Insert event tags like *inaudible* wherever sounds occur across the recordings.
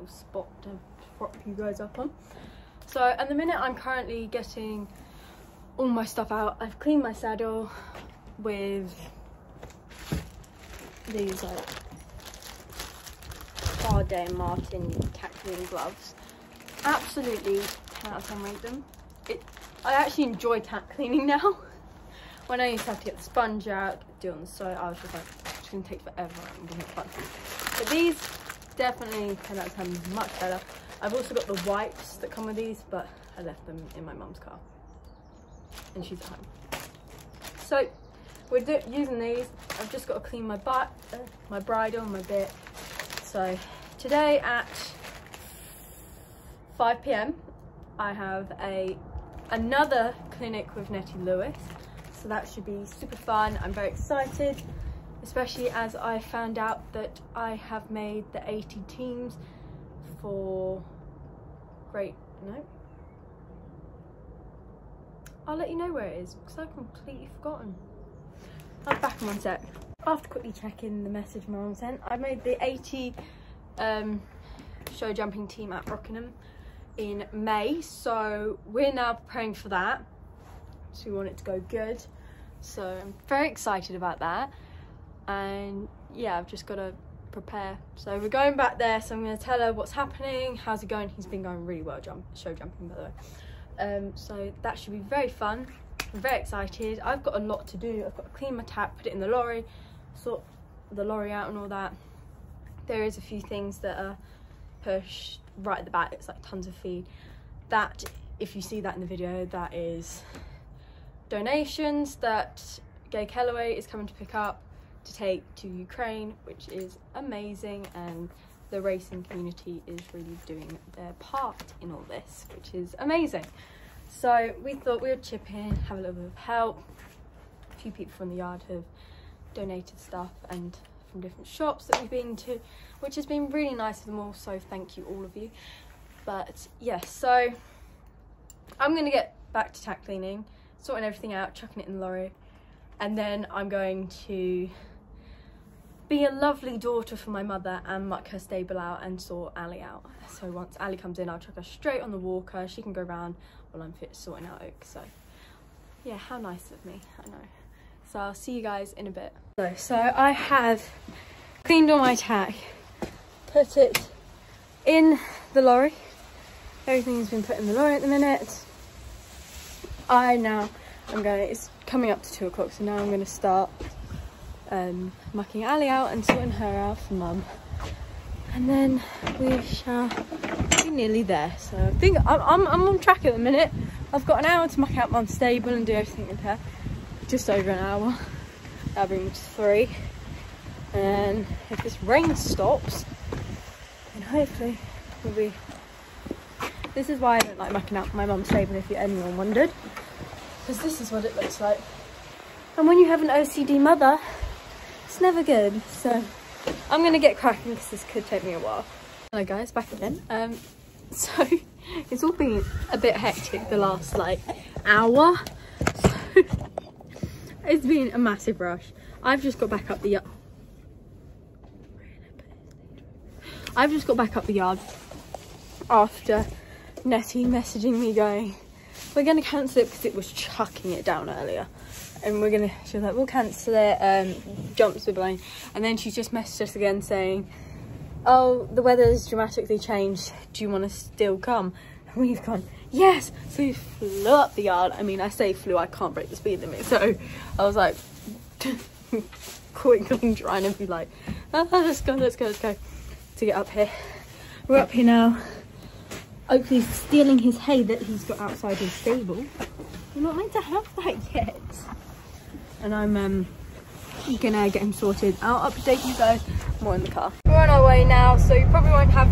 little spot to prop you guys up on. So at the minute I'm currently getting all my stuff out. I've cleaned my saddle with these like Carr Day Martin tack cleaning gloves. Absolutely 10 out of 10 rate them. It, I actually enjoy tack cleaning *laughs* now. when I used to have to get the sponge out, do it on the I was just like, it's gonna take forever and gonna. But these definitely 10 out of 10, much better. I've also got the wipes that come with these, but I left them in my mum's car and she's at home. So we're using these. I've just got to clean my butt, uh, my bridle, my bit. So today at 5 p.m. I have a another clinic with Nettie Lewis. So that should be super fun. I'm very excited, especially as I found out that I have made the 80 teams for great no I'll let you know where it is because I've completely forgotten. Be back in one sec. After quickly checking the message my mum sent, I made the 80 um, show jumping team at Rockingham in May. So we're now preparing for that. So we want it to go good. So I'm very excited about that. And yeah, I've just got to prepare. So we're going back there. So I'm going to tell her what's happening. How's it going? He's been going really well jump, show jumping, by the way. Um, so that should be very fun. I'm very excited. I've got a lot to do. I've got to clean my tap put it in the lorry, sort the lorry out and all that. There is a few things that are pushed right at the back. It's like tons of feed. That, if you see that in the video, that is donations that Gay Kelleway is coming to pick up to take to Ukraine, which is amazing. And the racing community is really doing their part in all this, which is amazing. So we thought we would chip in, have a little bit of help. A few people from the yard have donated stuff and from different shops that we've been to, which has been really nice of them all, so thank you all of you. But yes, so I'm gonna get back to tack cleaning, sorting everything out, chucking it in the lorry, and then I'm going to be a lovely daughter for my mother and muck her stable out and sort Ali out. So once Ali comes in, I'll chuck her straight on the walker. She can go around while I'm fit sorting out Oak. So yeah, how nice of me, I know. So I'll see you guys in a bit. So, so I have cleaned all my tack, put it in the lorry. Everything's been put in the lorry at the minute. I now, I'm going, it's coming up to two o'clock, so now I'm going to start um, mucking Ali out and sorting her out for mum. And then we shall be nearly there. So I think I'm, I'm, I'm on track at the minute. I've got an hour to muck out mum's stable and do everything with her. Just over an hour. That'll bring me to three. And if this rain stops, then hopefully we'll be... This is why I don't like mucking out my mum's stable if you anyone wondered. Because this is what it looks like. And when you have an OCD mother, it's never good. So I'm gonna get cracking because this could take me a while. Hello guys, back again. Um, *laughs* so it's all been a bit hectic the last like hour. So *laughs* it's been a massive rush. I've just got back up the yard. I've just got back up the yard after Nettie messaging me going, we're going to cancel it because it was chucking it down earlier and we're gonna she was like we'll cancel it um jumps the blowing and then she just messaged us again saying oh the weather's dramatically changed. Do you want to still come? And we've gone yes so we flew up the yard. I mean i say flew i can't break the speed limit so i was like *laughs* quickly trying to be like ah, let's go let's go let's go to get up here. We're up here now. Hopefully stealing his hay that he's got outside his stable. We're not meant to have that yet and I'm um, gonna get him sorted. I'll update you guys more in the car. We're on our way now, so you probably won't have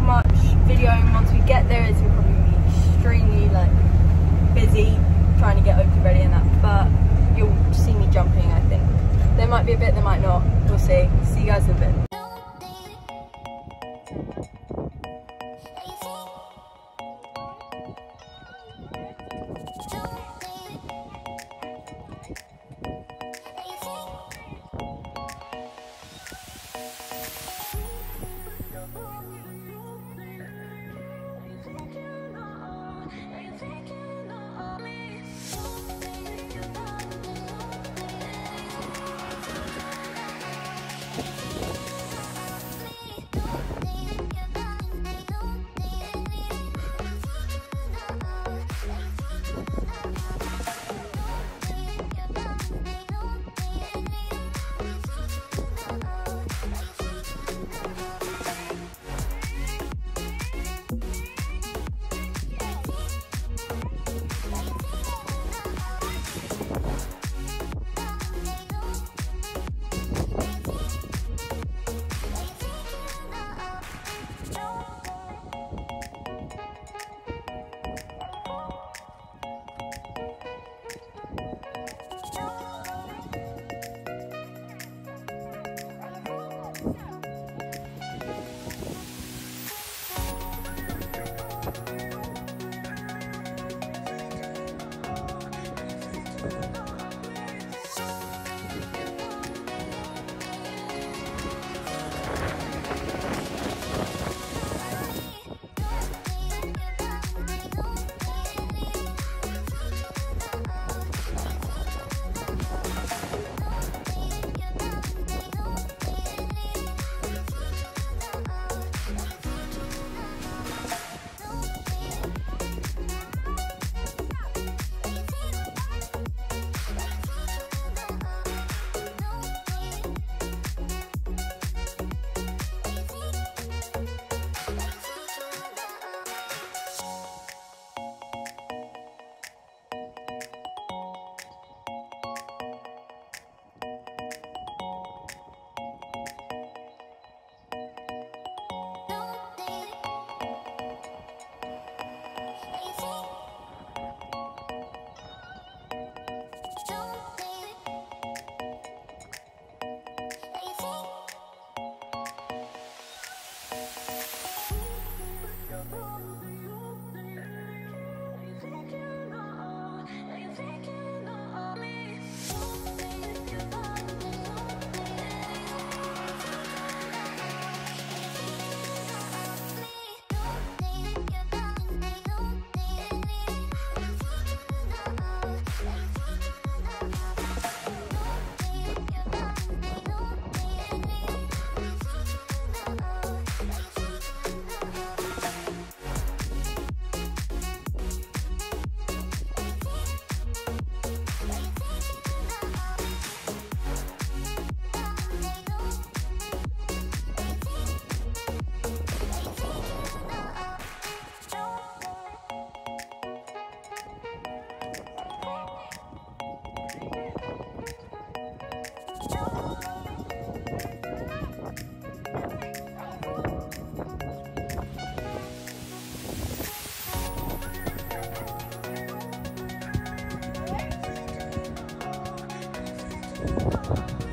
thank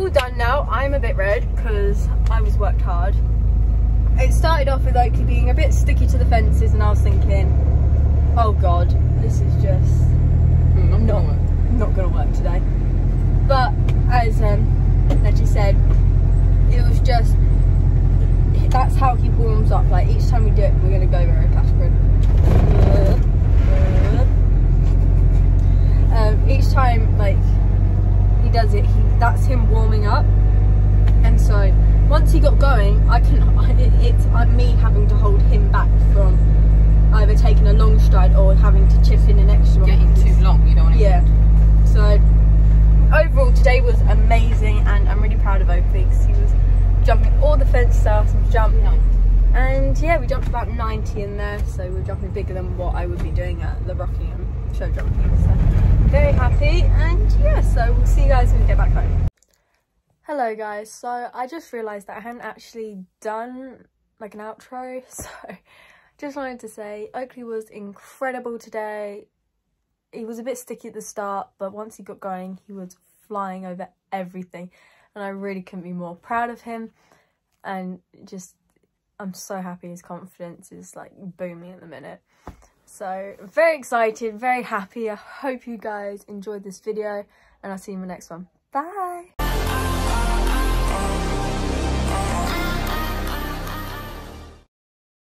All done now. I'm a bit red because I was worked hard. It started off with Oakley being a bit sticky to the fences and I was thinking, oh God, this is just Mm, not, not gonna work today. But as um, said, it was just, that's how he warms up. Like each time we do it, we're gonna go very classical. Um, each time like he does it, he that's him warming up. And so once he got going, I can. *laughs* It, it's uh, me having to hold him back from either taking a long stride or having to chip in an extra. one Getting too long, you don't want to. yeah. So overall, today was amazing, and I'm really proud of Oakley because he was jumping all the fence stuff, jump, and yeah, we jumped about 90 in there, so we we're jumping bigger than what I would be doing at the Rockingham show jumping. So very happy, and yeah, so we'll see you guys when we get back home. Hello guys, so I just realised that I hadn't actually done like an outro, *laughs* so just wanted to say Oakley was incredible today he was a bit sticky at the start, but once he got going, he was flying over everything. And I really couldn't be more proud of him. And just, I'm so happy his confidence is like booming at the minute. So, very excited, very happy. I hope you guys enjoyed this video, and I'll see you in the next one. Bye!